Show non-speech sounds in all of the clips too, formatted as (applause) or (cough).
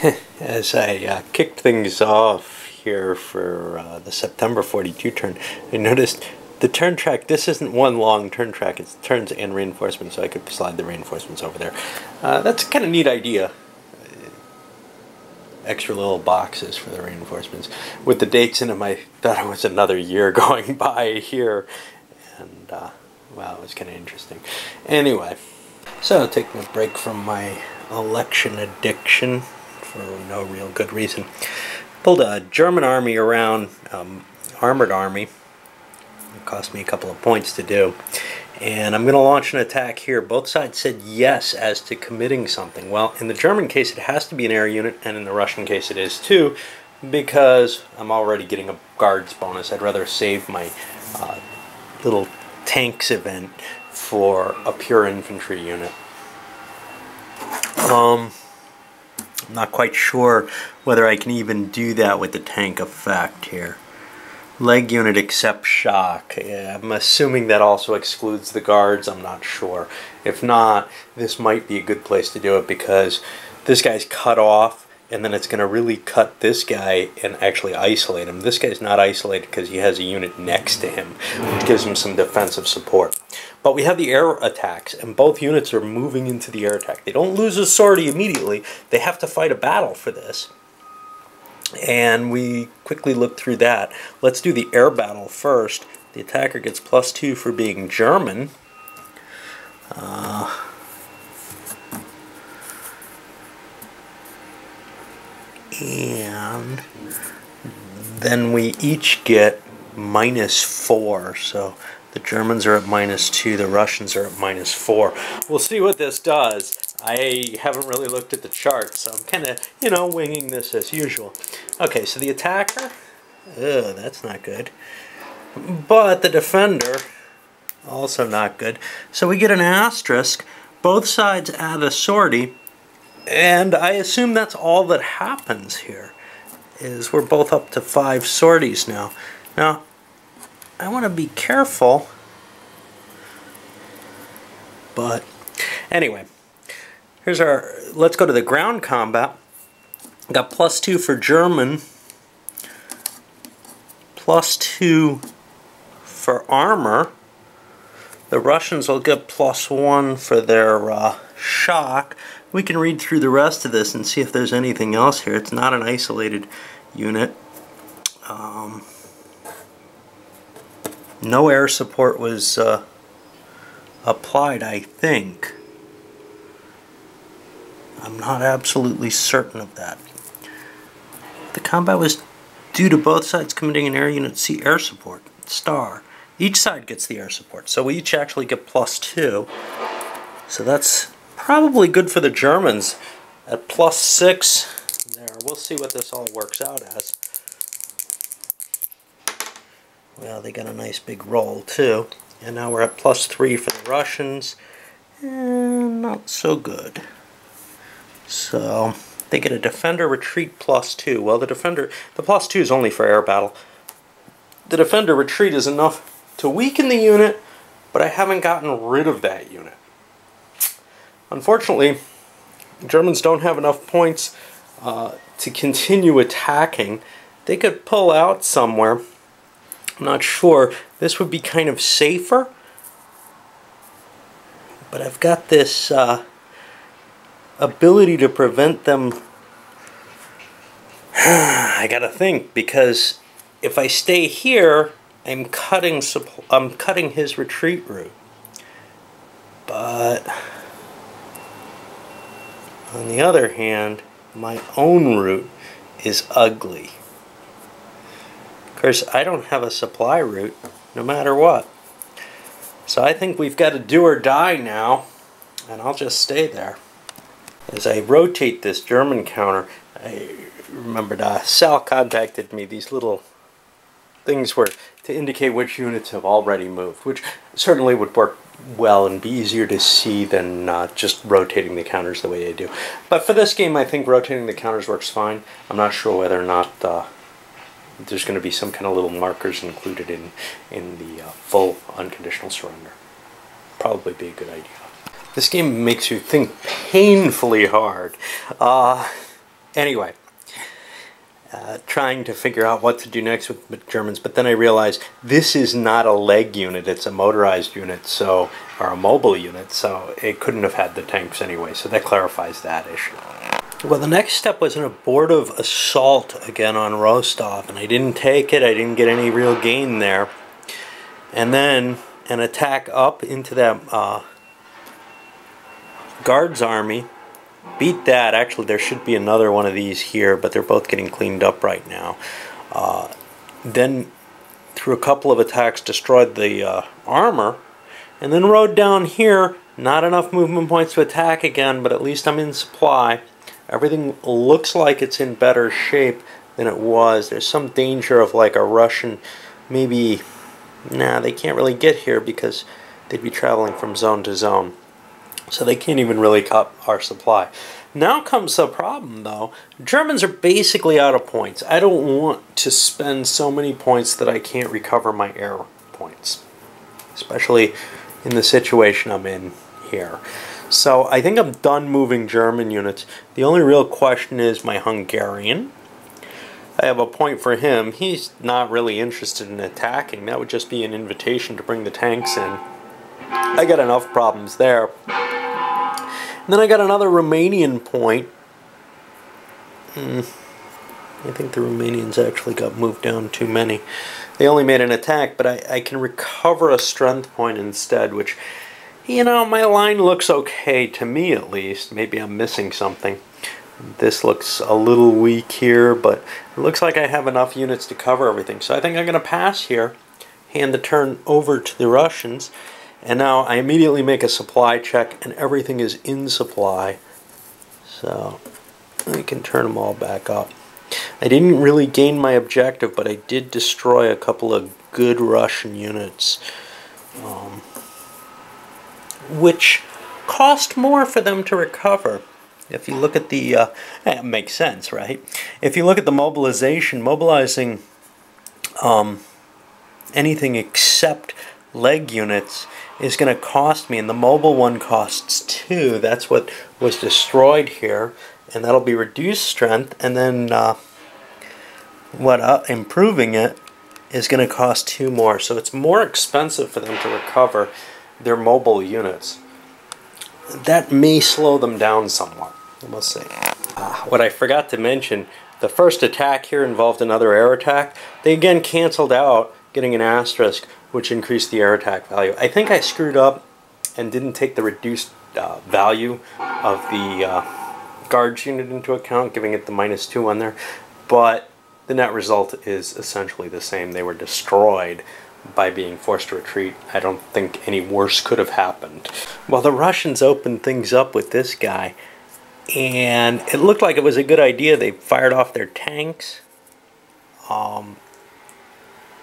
(laughs) As I uh, kicked things off here for uh, the September 42 turn, I noticed the turn track, this isn't one long turn track, it's turns and reinforcements, so I could slide the reinforcements over there. Uh, that's a kind of neat idea. Extra little boxes for the reinforcements. With the dates in them, I thought it was another year (laughs) going by here. And, uh, wow, it was kind of interesting. Anyway, so taking a break from my election addiction for no real good reason. Pulled a German army around, um, armored army. It cost me a couple of points to do. And I'm going to launch an attack here. Both sides said yes as to committing something. Well, in the German case, it has to be an air unit, and in the Russian case, it is too, because I'm already getting a guards bonus. I'd rather save my uh, little tanks event for a pure infantry unit. Um, Not quite sure whether I can even do that with the tank effect here. Leg unit accept shock. Yeah, I'm assuming that also excludes the guards. I'm not sure. If not, this might be a good place to do it because this guy's cut off and then it's going to really cut this guy and actually isolate him. This guy's not isolated because he has a unit next to him, which gives him some defensive support. But we have the air attacks, and both units are moving into the air attack. They don't lose a sortie immediately. They have to fight a battle for this. And we quickly look through that. Let's do the air battle first. The attacker gets plus two for being German. Uh, and then we each get minus four. So the Germans are at minus two, the Russians are at minus four. We'll see what this does. I haven't really looked at the chart, so I'm kind of, you know, winging this as usual. Okay, so the attacker, ugh, that's not good. But the defender, also not good. So we get an asterisk. Both sides add a sortie, and I assume that's all that happens here, is we're both up to five sorties now. Now, I want to be careful, but anyway, here's our, let's go to the ground combat. Got plus two for German, plus two for armor. The Russians will get plus one for their uh, shock. We can read through the rest of this and see if there's anything else here. It's not an isolated unit. Um, no air support was uh, applied, I think. I'm not absolutely certain of that. The combat was due to both sides committing an air unit C air support, star. Each side gets the air support, so we each actually get plus two. So that's probably good for the Germans at plus six there. We'll see what this all works out as. Well, they got a nice big roll too. And now we're at plus three for the Russians. And not so good. So they get a defender retreat plus two. Well, the defender, the plus two is only for air battle. The defender retreat is enough to weaken the unit, but I haven't gotten rid of that unit. Unfortunately, Germans don't have enough points uh, to continue attacking. They could pull out somewhere I'm not sure. This would be kind of safer. But I've got this uh, ability to prevent them. (sighs) I gotta think because if I stay here, I'm cutting I'm cutting his retreat route. But on the other hand, my own route is ugly. Of course, I don't have a supply route, no matter what. So I think we've got to do or die now, and I'll just stay there. As I rotate this German counter, I remembered uh, Sal contacted me, these little things were to indicate which units have already moved, which certainly would work well and be easier to see than uh, just rotating the counters the way I do. But for this game, I think rotating the counters works fine. I'm not sure whether or not uh, there's going to be some kind of little markers included in, in the uh, full unconditional surrender. Probably be a good idea. This game makes you think painfully hard. Uh, Anyway, uh, trying to figure out what to do next with the Germans, but then I realized this is not a leg unit, it's a motorized unit, so or a mobile unit, so it couldn't have had the tanks anyway, so that clarifies that issue. Well, the next step was an abortive assault again on Rostov, and I didn't take it, I didn't get any real gain there. And then an attack up into that uh, guards army beat that. Actually, there should be another one of these here, but they're both getting cleaned up right now. Uh, then, through a couple of attacks, destroyed the uh, armor, and then rode down here. Not enough movement points to attack again, but at least I'm in supply. Everything looks like it's in better shape than it was. There's some danger of like a Russian, maybe, nah, they can't really get here because they'd be traveling from zone to zone. So they can't even really cut our supply. Now comes the problem though. Germans are basically out of points. I don't want to spend so many points that I can't recover my air points. Especially in the situation I'm in here. So I think I'm done moving German units. The only real question is my Hungarian. I have a point for him. He's not really interested in attacking. That would just be an invitation to bring the tanks in. I got enough problems there. And then I got another Romanian point. Hmm. I think the Romanians actually got moved down too many. They only made an attack, but I, I can recover a strength point instead, which, you know, my line looks okay to me at least. Maybe I'm missing something. This looks a little weak here, but it looks like I have enough units to cover everything. So I think I'm going to pass here, hand the turn over to the Russians, and now I immediately make a supply check and everything is in supply. So I can turn them all back up. I didn't really gain my objective, but I did destroy a couple of good Russian units. Um, which cost more for them to recover. If you look at the, uh, it makes sense, right? If you look at the mobilization, mobilizing um, anything except leg units is going to cost me, and the mobile one costs two. That's what was destroyed here, and that'll be reduced strength, and then uh, what uh, improving it is going to cost two more. So it's more expensive for them to recover their mobile units. That may slow them down somewhat. We'll see. Uh, what I forgot to mention, the first attack here involved another air attack. They again canceled out, getting an asterisk which increased the air attack value. I think I screwed up and didn't take the reduced uh, value of the uh, guards unit into account, giving it the minus two on there. But the net result is essentially the same. They were destroyed by being forced to retreat. I don't think any worse could have happened. Well, the Russians opened things up with this guy, and it looked like it was a good idea. They fired off their tanks. Um,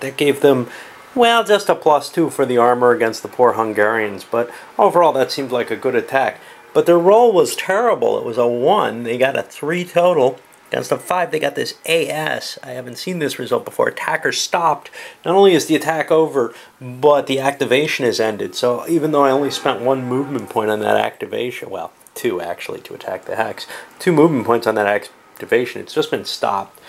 that gave them well, just a plus two for the armor against the poor Hungarians, but overall that seemed like a good attack. But their roll was terrible. It was a one. They got a three total. Against a five, they got this AS. I haven't seen this result before. Attacker stopped. Not only is the attack over, but the activation is ended. So even though I only spent one movement point on that activation, well, two actually to attack the hex, two movement points on that activation, it's just been stopped.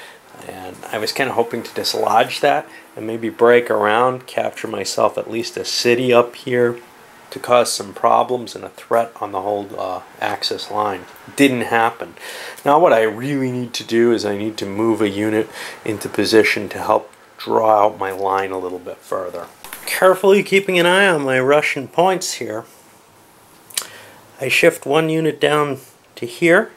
And I was kind of hoping to dislodge that and maybe break around, capture myself at least a city up here to cause some problems and a threat on the whole uh, line. Didn't happen. Now what I really need to do is I need to move a unit into position to help draw out my line a little bit further. Carefully keeping an eye on my Russian points here. I shift one unit down to here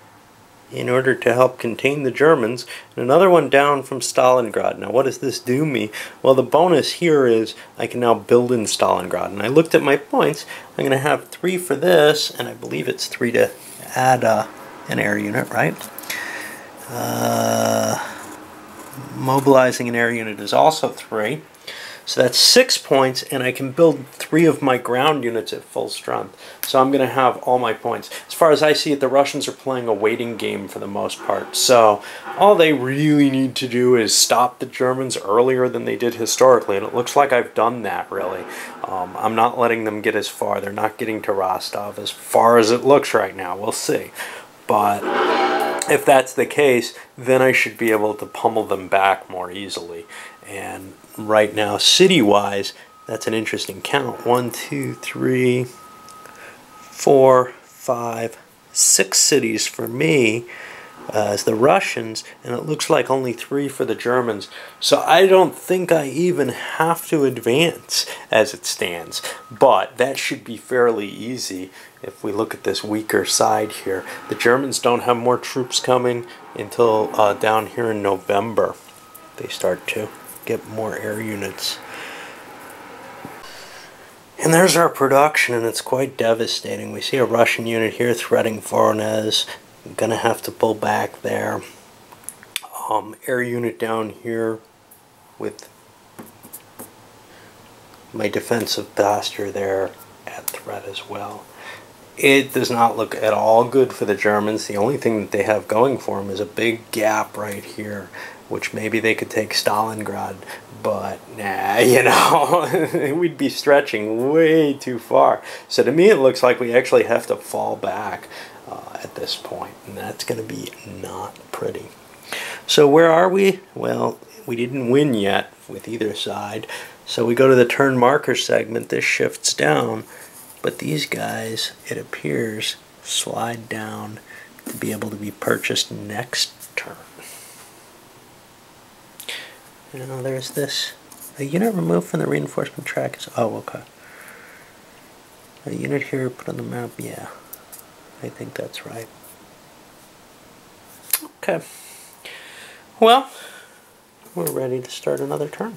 in order to help contain the Germans, and another one down from Stalingrad. Now, what does this do me? Well, the bonus here is I can now build in Stalingrad. And I looked at my points. I'm going to have three for this, and I believe it's three to add uh, an air unit, right? Uh, mobilizing an air unit is also three. So that's six points, and I can build three of my ground units at full strength. So I'm going to have all my points. As far as I see it, the Russians are playing a waiting game for the most part. So all they really need to do is stop the Germans earlier than they did historically, and it looks like I've done that, really. Um, I'm not letting them get as far. They're not getting to Rostov as far as it looks right now. We'll see. But if that's the case, then I should be able to pummel them back more easily. And right now, city-wise, that's an interesting count. One, two, three, four, five, six cities for me uh, as the Russians, and it looks like only three for the Germans. So I don't think I even have to advance as it stands. But that should be fairly easy if we look at this weaker side here. The Germans don't have more troops coming until uh, down here in November. They start to get more air units. And there's our production, and it's quite devastating. We see a Russian unit here threading Voronezh. Gonna have to pull back there. Um, air unit down here with my defensive bastion there at threat as well. It does not look at all good for the Germans. The only thing that they have going for them is a big gap right here, which maybe they could take Stalingrad, but nah, (laughs) you know, (laughs) we'd be stretching way too far. So to me, it looks like we actually have to fall back at this point, and that's going to be not pretty. So where are we? Well, we didn't win yet with either side. So we go to the turn marker segment. This shifts down. But these guys, it appears, slide down to be able to be purchased next turn. Know, there's this. A unit removed from the reinforcement track is... Oh, okay. A unit here put on the map, yeah. I think that's right. Okay. Well, we're ready to start another turn.